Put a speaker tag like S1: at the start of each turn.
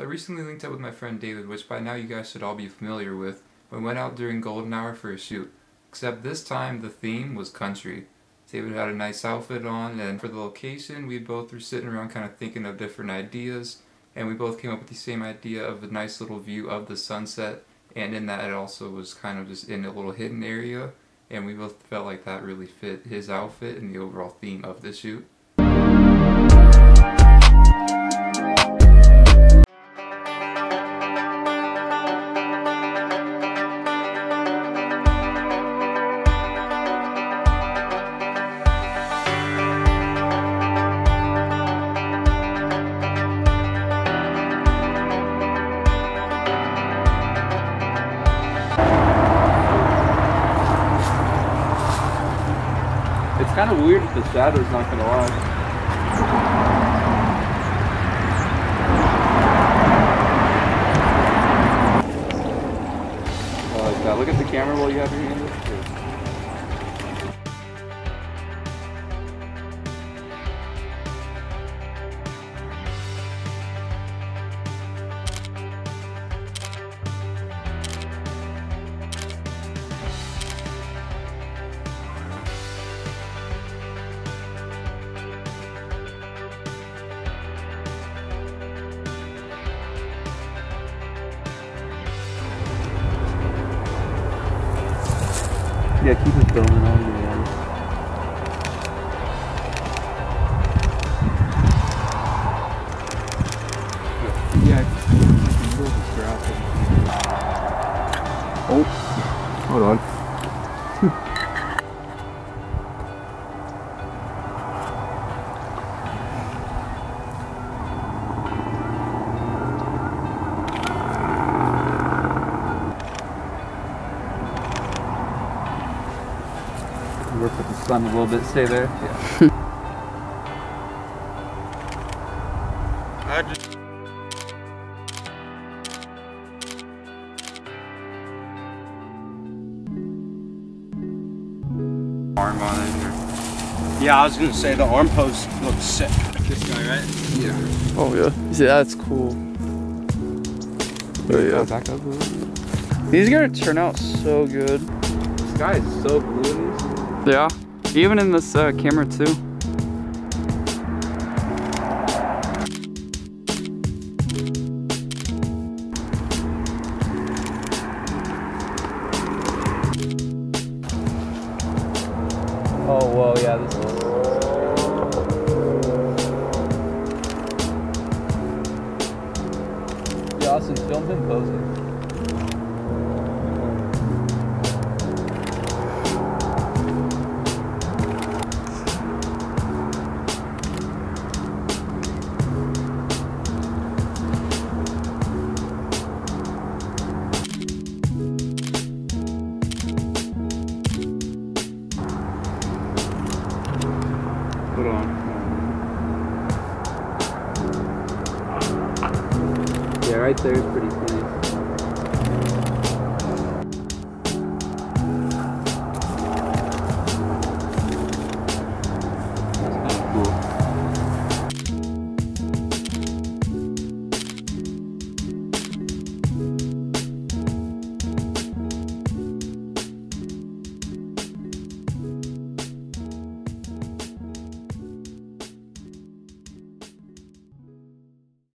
S1: I recently linked up with my friend David, which by now you guys should all be familiar with. We went out during golden hour for a shoot. Except this time the theme was country. David had a nice outfit on and for the location we both were sitting around kind of thinking of different ideas and we both came up with the same idea of a nice little view of the sunset and in that it also was kind of just in a little hidden area and we both felt like that really fit his outfit and the overall theme of the shoot.
S2: It's kind of weird with the shadows, not gonna lie. I like that. Look at the camera while you have your Yeah, keep it filming on the end. Yeah, Oh, hold on. Work with the sun a little bit. Stay there. Yeah.
S3: I just arm on it. Or... Yeah, I was gonna say the arm post looks sick. This guy, right?
S1: Yeah.
S4: Oh yeah. See, that's cool. Oh yeah.
S2: Back up a little.
S4: These are gonna turn out so good.
S2: This guy is so blue in these.
S4: Yeah. Even in this uh, camera too. Oh whoa, yeah, this is Yeah, Austin, film him.
S2: Put on. Yeah, right there is pretty nice.